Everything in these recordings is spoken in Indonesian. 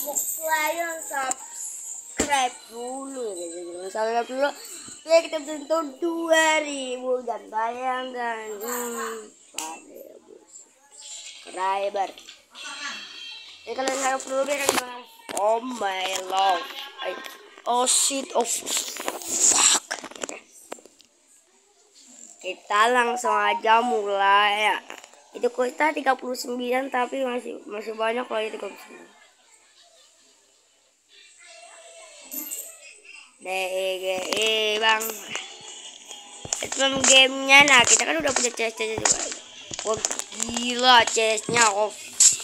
Kalian subscribe dulu ya guys. Jangan subscribe dulu. Ya kita bentuk 2000 dan bayangkan pada subscriber. Ya kalian harus dulu biar gimana? Oh my lord. I, oh shit of fuck. Kita langsung aja mulai ya. Itu kita 39 tapi masih masih banyak lagi 39. DGE bang. Itu gamenya nah kita kan udah punya chest chest juga wah gila chestnya. Oh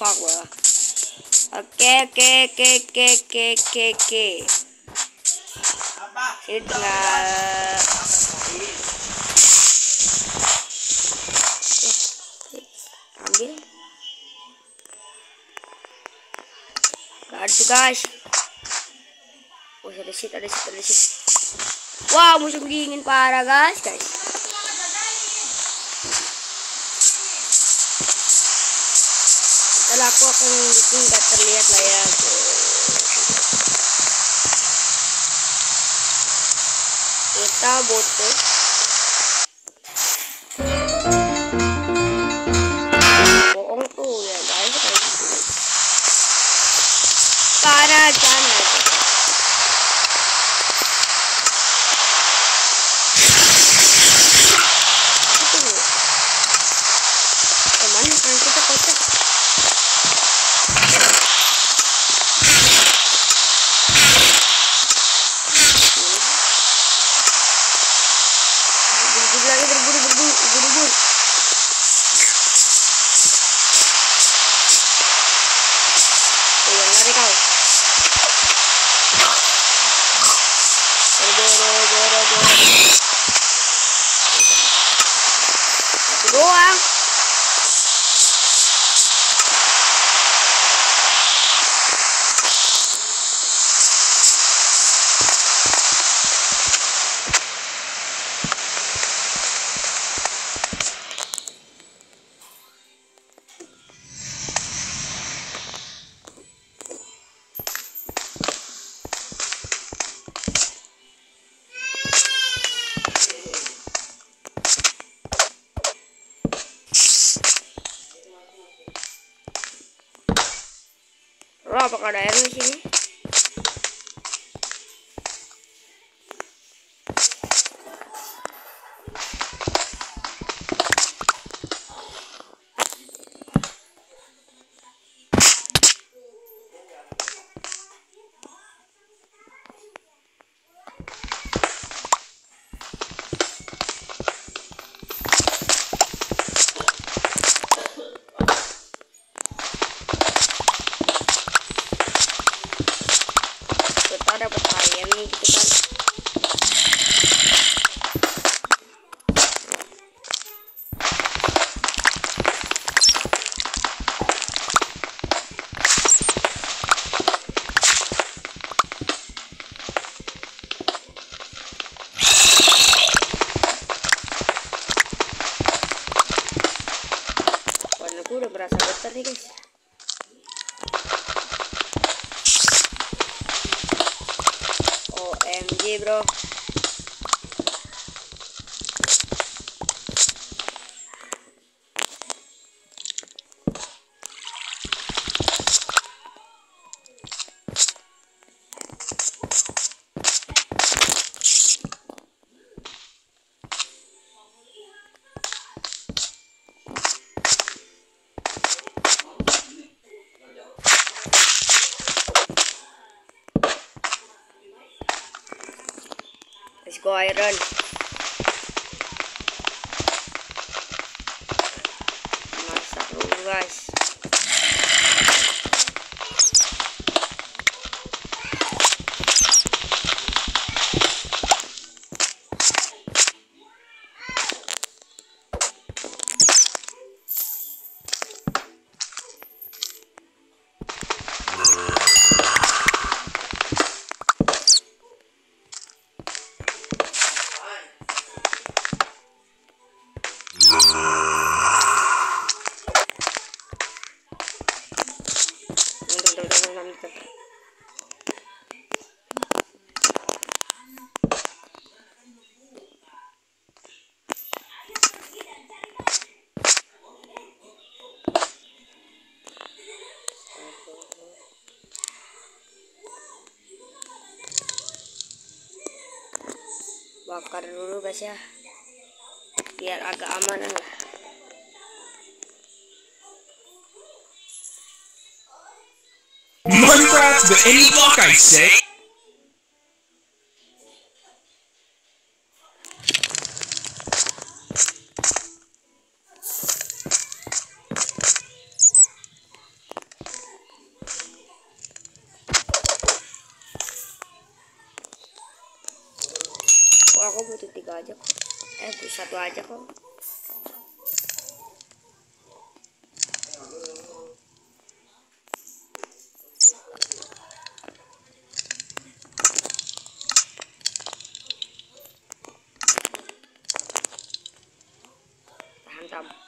fuck wah oke oke oke oke oke oke oke. Ini tinggal ambil. Gak ada guys ada shit, ada shit, ada shit. Wow, musuh dingin parah, guys, guys. Aku akan bikin gak terlihat lah ya. Kita butuh 来，不行 Pero para saber esta iglesia. Bro. Let's go iron. Bakar dulu guys ya biar agak amanan lah Minecraft the any I say. kok aku butuh tiga aja kok eh butuh satu aja kok tahan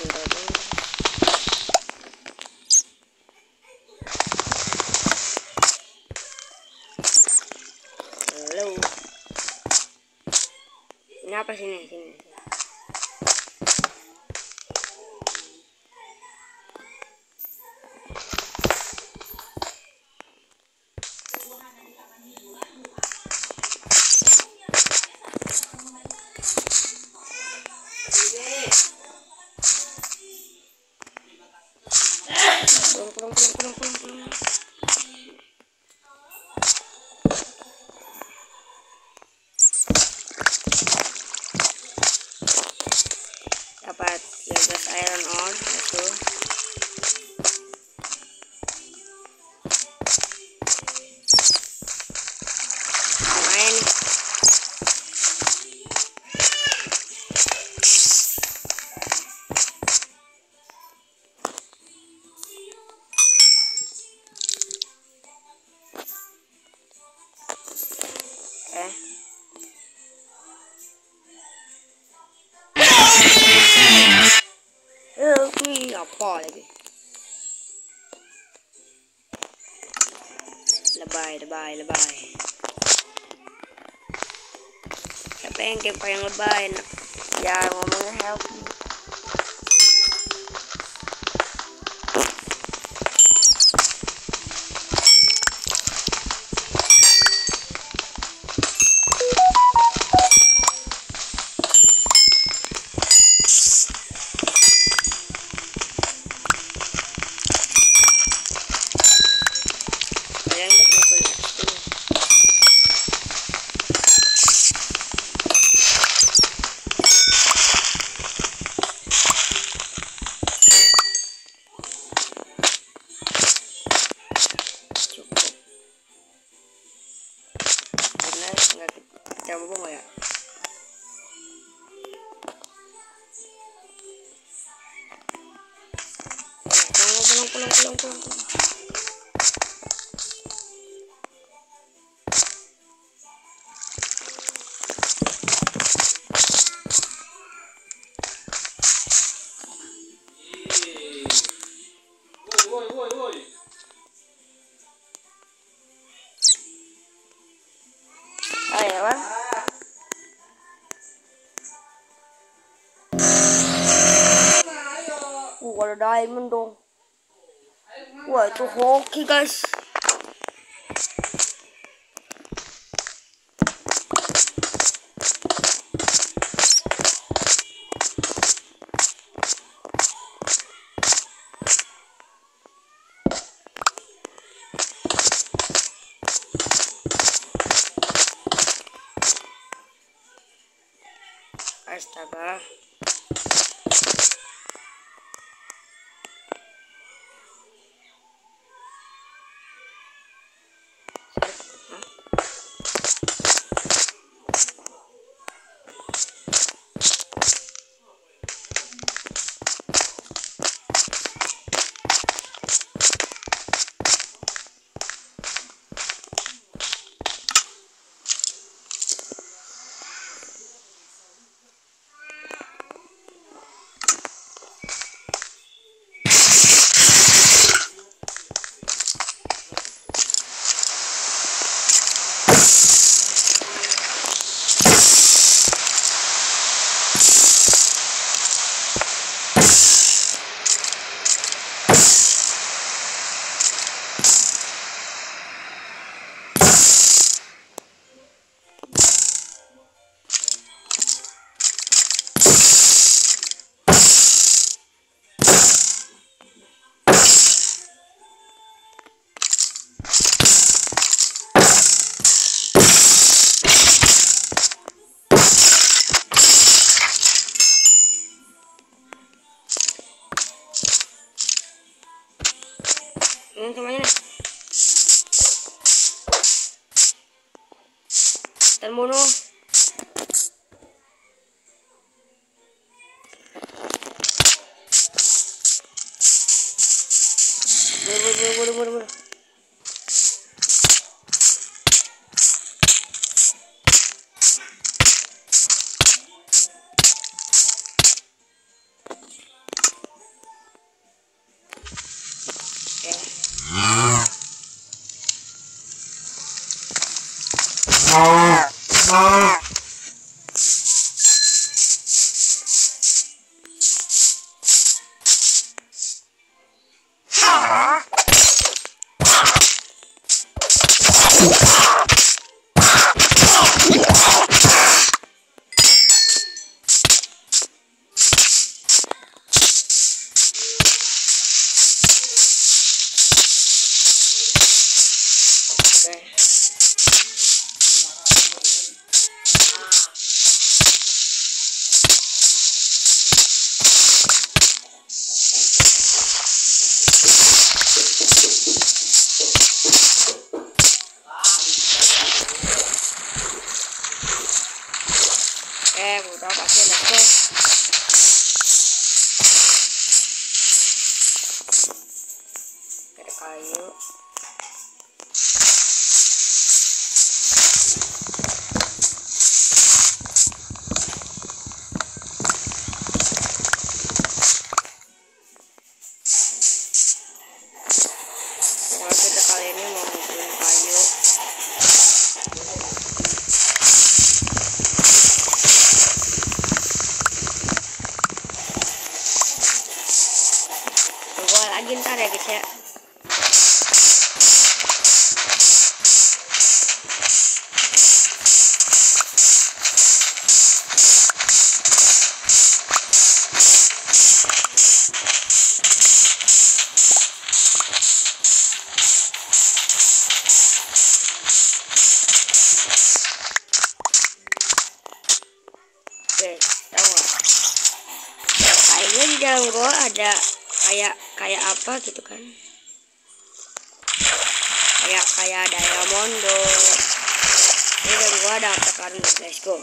Bismillahirrahmanirrahim. Halo. Ini apa sini? Sini. เอาพ่อเลยดิระบายระบายระบายแค่แป้งเก็บไปยังระบายนะยาของมันก็แฮปปี้ Uh, ada diamond dong. Wah, itu hoki, guys. Astaga. Ini semuanya nih. Dan bunuh. Oke. yang gua ada kayak kayak apa gitu kan? Kayak kayak diamondo. Ini dan gua ada tekanan let's go.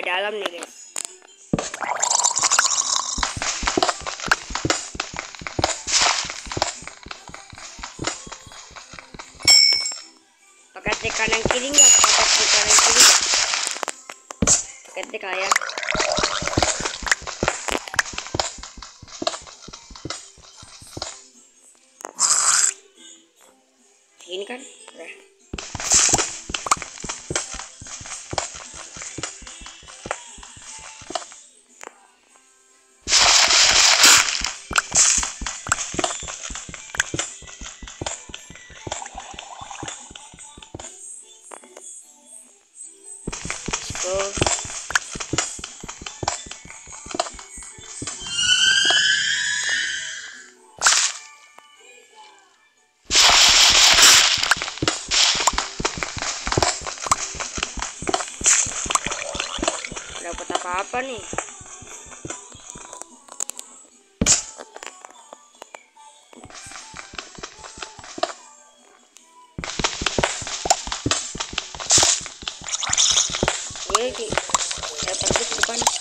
Dalam nih guys. the guy, yeah? lagi ya pasti depan.